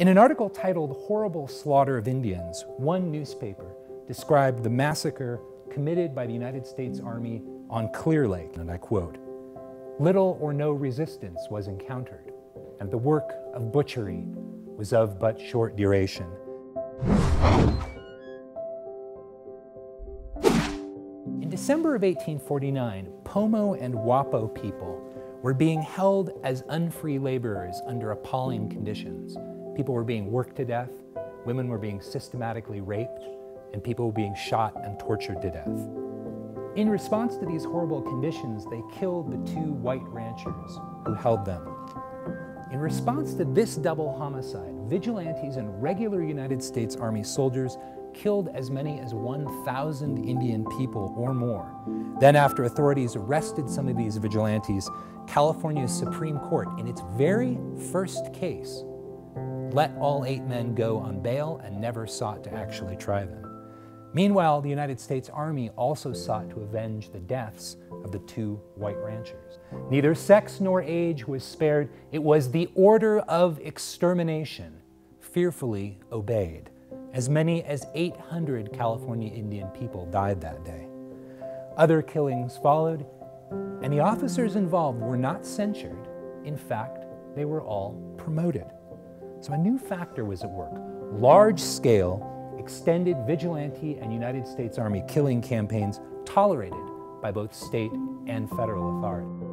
In an article titled Horrible Slaughter of Indians, one newspaper described the massacre committed by the United States Army on Clear Lake, and I quote, Little or no resistance was encountered, and the work of butchery was of but short duration. In December of 1849, Pomo and Wappo people were being held as unfree laborers under appalling conditions. People were being worked to death, women were being systematically raped, and people were being shot and tortured to death. In response to these horrible conditions, they killed the two white ranchers who held them. In response to this double homicide, vigilantes and regular United States Army soldiers killed as many as 1,000 Indian people or more. Then, after authorities arrested some of these vigilantes, California's Supreme Court, in its very first case, let all eight men go on bail and never sought to actually try them. Meanwhile, the United States Army also sought to avenge the deaths of the two white ranchers. Neither sex nor age was spared. It was the order of extermination, fearfully obeyed. As many as 800 California Indian people died that day. Other killings followed, and the officers involved were not censured. In fact, they were all promoted. So a new factor was at work large scale extended vigilante and United States Army killing campaigns tolerated by both state and federal authorities.